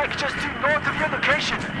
attack just due north of your location.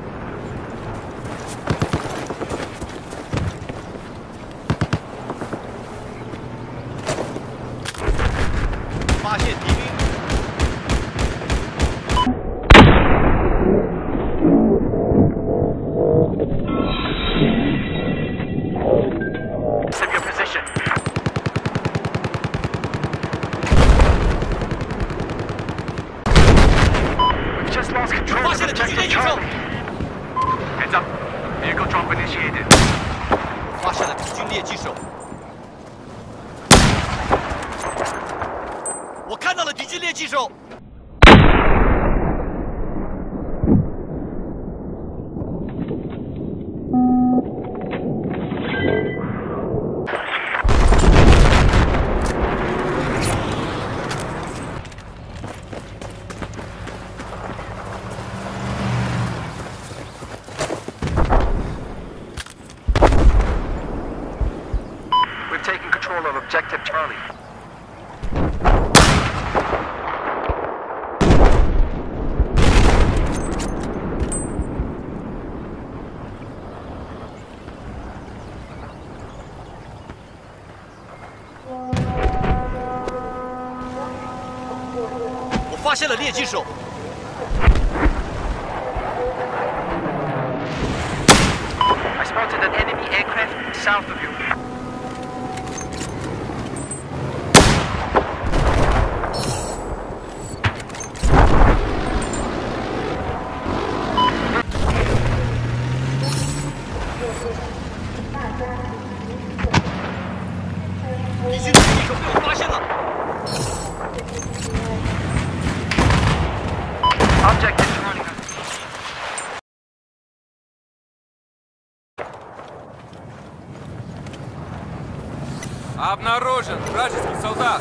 发现敌兵。 of your position. We've just lost control 发 of 现了敌军 objective 猎击 We've taken control of Objective Charlie. 发现了猎击手。I spotted an enemy aircraft south of you. “ Обнаружен вражеский солдат.